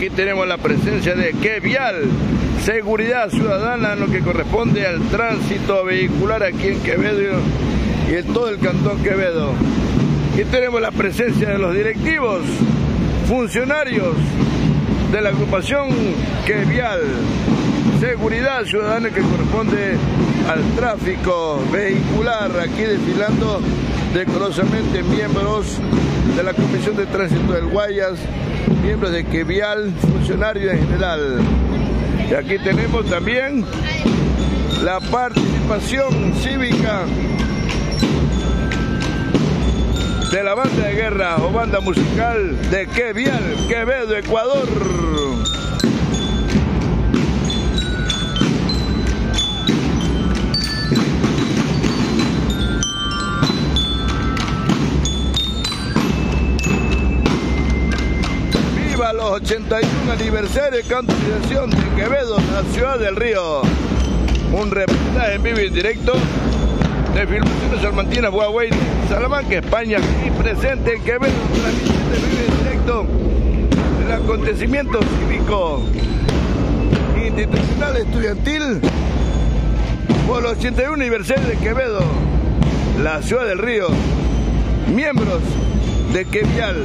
aquí tenemos la presencia de Quevial, seguridad ciudadana, lo que corresponde al tránsito vehicular aquí en Quevedo y en todo el cantón Quevedo. Aquí tenemos la presencia de los directivos, funcionarios de la agrupación Quevial, seguridad ciudadana que corresponde al tráfico vehicular, aquí desfilando decorosamente miembros de la Comisión de Tránsito del Guayas, miembros de Quevial, funcionarios en general. Y aquí tenemos también la participación cívica de la banda de guerra o banda musical de Quevial, Quevedo, Ecuador. Los 81 aniversario de canonización de Quevedo, la ciudad del río. Un reportaje en vivo y directo de Filmaciones Salmantina, Huawei, Salamanca, España, y presente en Quevedo, transmisión vivo y directo del acontecimiento cívico institucional estudiantil por los 81 aniversario de Quevedo, la ciudad del río, miembros de Quevial,